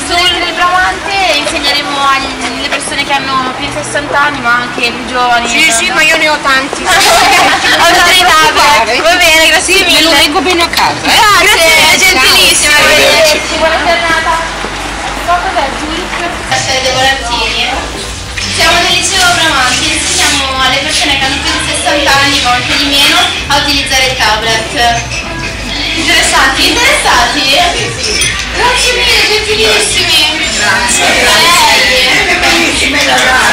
studenti del Bramante insegneremo alle persone che hanno più di 60 anni ma anche più giovani. Sì, sì, ma io ne ho tanti. Autorità, va bene, grazie mille. Me lo leggo bene a casa. eh. Grazie, gentilissima. Ciao. Arrivederci, buona Interessati? Interessati? Grazie mille, gentilissimi. Grazie. Vabbè,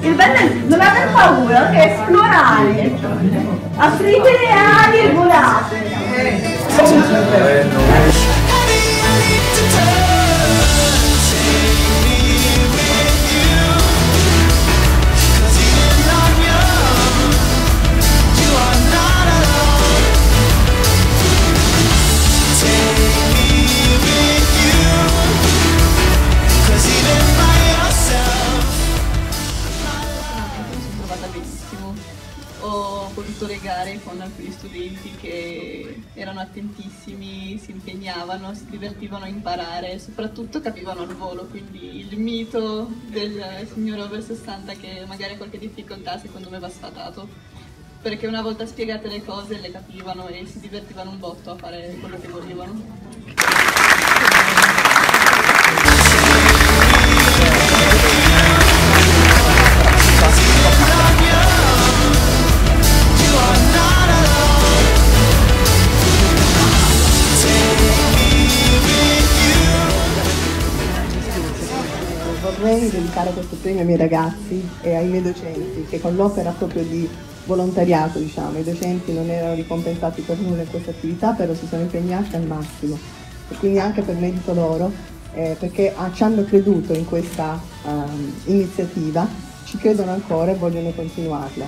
Il bello è non aver paura, che esplorare. Aprite le ali e volate. Ho potuto legare con alcuni studenti che erano attentissimi, si impegnavano, si divertivano a imparare e soprattutto capivano al volo, quindi il mito del signore over 60 che magari ha qualche difficoltà secondo me va sfatato. Perché una volta spiegate le cose le capivano e si divertivano un botto a fare quello che volevano. Vorrei dedicare questo premio ai miei ragazzi e ai miei docenti che con l'opera proprio di volontariato, diciamo, i docenti non erano ricompensati per nulla in questa attività, però si sono impegnati al massimo. E quindi anche per merito loro, eh, perché ah, ci hanno creduto in questa ehm, iniziativa, ci credono ancora e vogliono continuarla.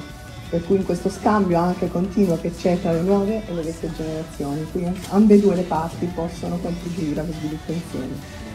Per cui in questo scambio anche continuo che c'è tra le nuove e le vecchie generazioni, in cui ambedue le parti possono contribuire allo sviluppo insieme.